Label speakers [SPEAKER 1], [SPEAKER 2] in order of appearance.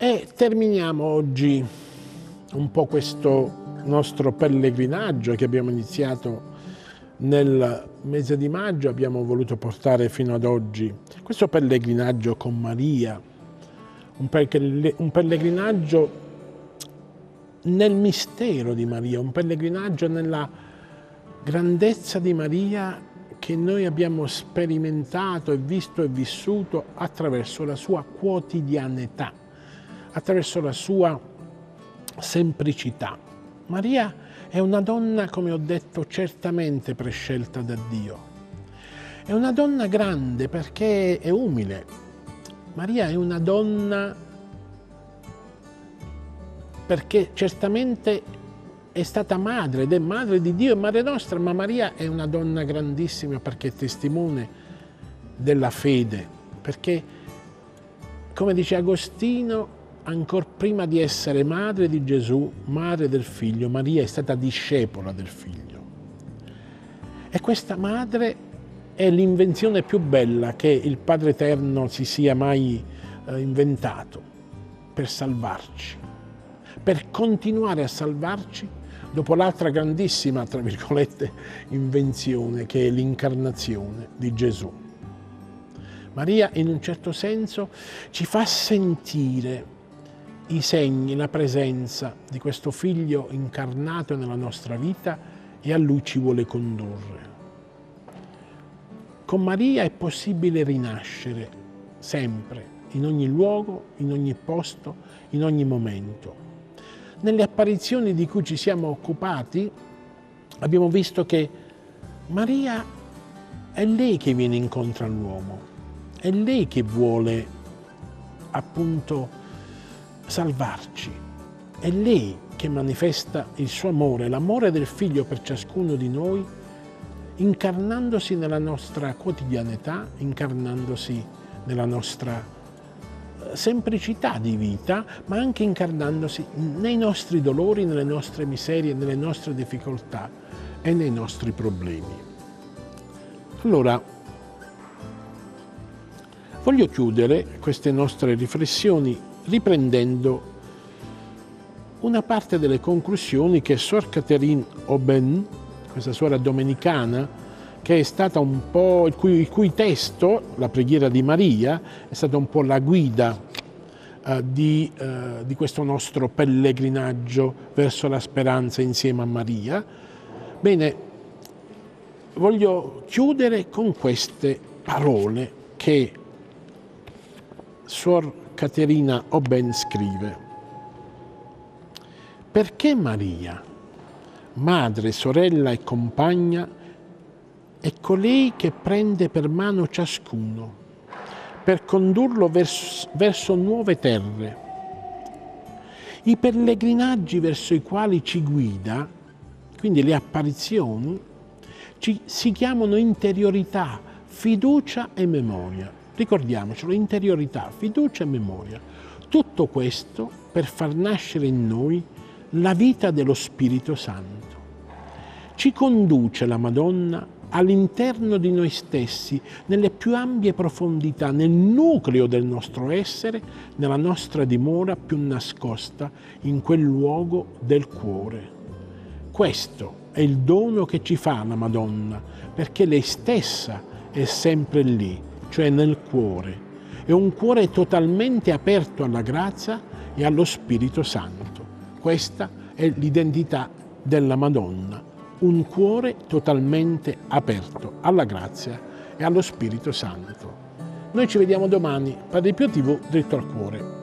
[SPEAKER 1] E terminiamo oggi un po' questo nostro pellegrinaggio che abbiamo iniziato nel mese di maggio, abbiamo voluto portare fino ad oggi questo pellegrinaggio con Maria, un pellegrinaggio nel mistero di Maria, un pellegrinaggio nella grandezza di Maria che noi abbiamo sperimentato e visto e vissuto attraverso la sua quotidianità, attraverso la sua semplicità. Maria è una donna, come ho detto, certamente prescelta da Dio. È una donna grande perché è umile. Maria è una donna perché certamente è stata madre ed è madre di Dio e madre nostra, ma Maria è una donna grandissima perché è testimone della fede, perché come dice Agostino, ancora prima di essere madre di Gesù, madre del figlio, Maria è stata discepola del figlio. E questa madre è l'invenzione più bella che il Padre Eterno si sia mai eh, inventato per salvarci, per continuare a salvarci dopo l'altra grandissima, tra virgolette, invenzione che è l'incarnazione di Gesù. Maria in un certo senso ci fa sentire i segni, la presenza di questo figlio incarnato nella nostra vita e a lui ci vuole condurre. Con Maria è possibile rinascere sempre, in ogni luogo, in ogni posto, in ogni momento. Nelle apparizioni di cui ci siamo occupati abbiamo visto che Maria è lei che viene incontro all'uomo, è lei che vuole appunto salvarci, è lei che manifesta il suo amore, l'amore del figlio per ciascuno di noi, incarnandosi nella nostra quotidianità, incarnandosi nella nostra semplicità di vita, ma anche incarnandosi nei nostri dolori, nelle nostre miserie, nelle nostre difficoltà e nei nostri problemi. Allora, voglio chiudere queste nostre riflessioni riprendendo una parte delle conclusioni che Sor Catherine Aubin, questa suora domenicana, che è stata un po' il cui, il cui testo, la preghiera di Maria, è stata un po' la guida eh, di, eh, di questo nostro pellegrinaggio verso la speranza insieme a Maria. Bene, voglio chiudere con queste parole che Suor Caterina Oben scrive. Perché Maria, madre, sorella e compagna, è colei che prende per mano ciascuno per condurlo verso, verso nuove terre. I pellegrinaggi verso i quali ci guida, quindi le apparizioni, ci, si chiamano interiorità, fiducia e memoria. Ricordiamocelo, interiorità, fiducia e memoria. Tutto questo per far nascere in noi la vita dello Spirito Santo. Ci conduce la Madonna all'interno di noi stessi, nelle più ampie profondità, nel nucleo del nostro essere, nella nostra dimora più nascosta, in quel luogo del cuore. Questo è il dono che ci fa la Madonna, perché lei stessa è sempre lì, cioè nel cuore. È un cuore totalmente aperto alla grazia e allo Spirito Santo. Questa è l'identità della Madonna un cuore totalmente aperto alla grazia e allo Spirito Santo. Noi ci vediamo domani, Padre Pio TV, dritto al cuore.